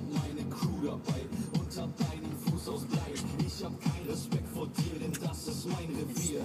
hab meine Crew dabei. Und hab deinen Fuß aus Blei. Ich hab keinen Respekt vor dir, denn das ist mein Revier.